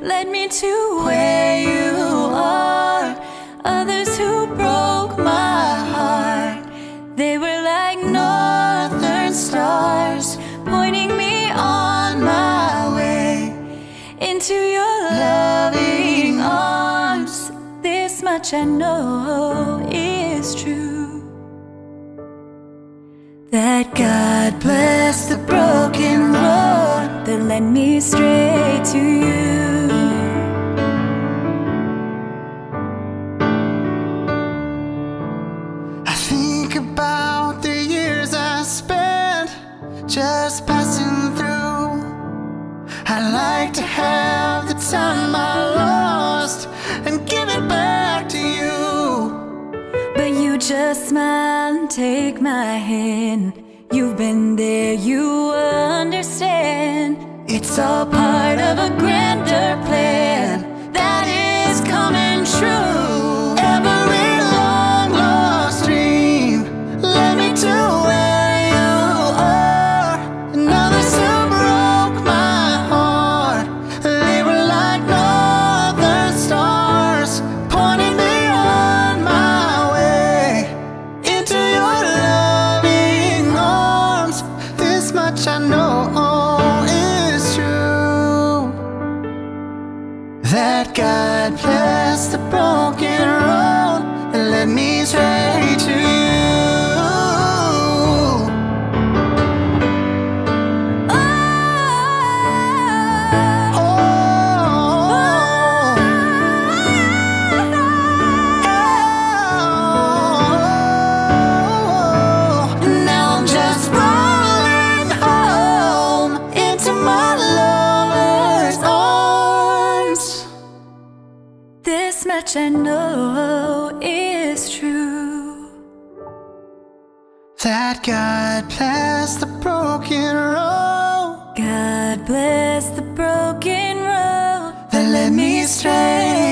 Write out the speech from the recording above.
led me to where you are. Others who broke my heart, they were like northern stars, pointing me on my way into your loving arms. This much I know is true. That God bless the broken road that led me straight to about the years I spent just passing through. I'd like to have the time I lost and give it back to you. But you just smile and take my hand. You've been there, you understand. It's all part of a grander plan God bless the broken road and led me straight to you. Much I know is true. That God bless the broken road. God bless the broken road. That led me straight